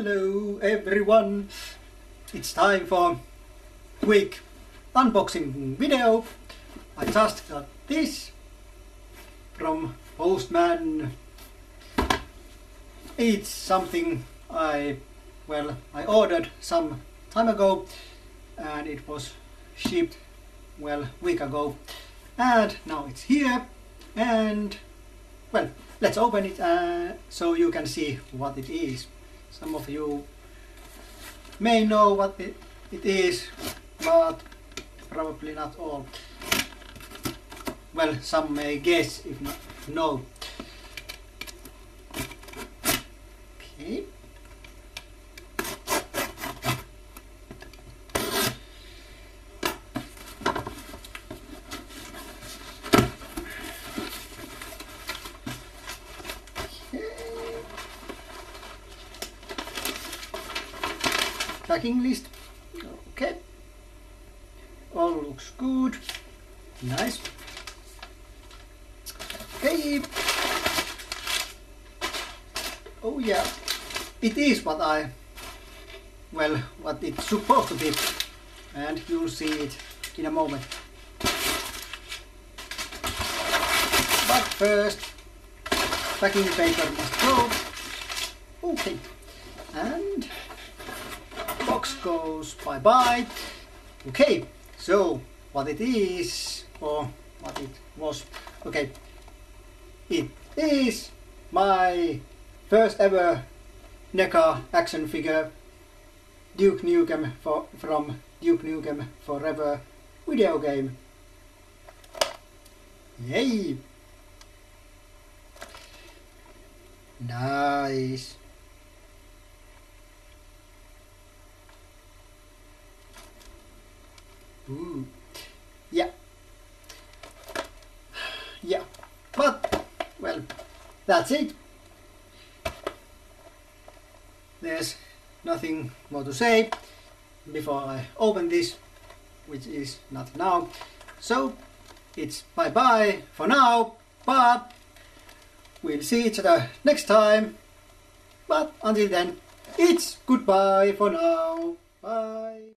Hello everyone! It's time for quick unboxing video. I just got this from Postman. It's something I, well, I ordered some time ago and it was shipped, well, week ago. And now it's here and, well, let's open it uh, so you can see what it is. Some of you may know what it, it is, but probably not all. Well, some may guess if not know. Okay. Packing list. Okay. All looks good. Nice. Okay. Oh yeah. It is what I well what it's supposed to be and you'll see it in a moment. But first packing paper must go. Okay. And box goes bye bye. Okay, so what it is or what it was. Okay, it is my first ever NECA action figure Duke Nukem for, from Duke Nukem Forever video game. Yay! Nice. Ooh. Yeah. Yeah. But, well, that's it. There's nothing more to say before I open this, which is not now. So, it's bye bye for now, but we'll see each other next time. But until then, it's goodbye for now. Bye.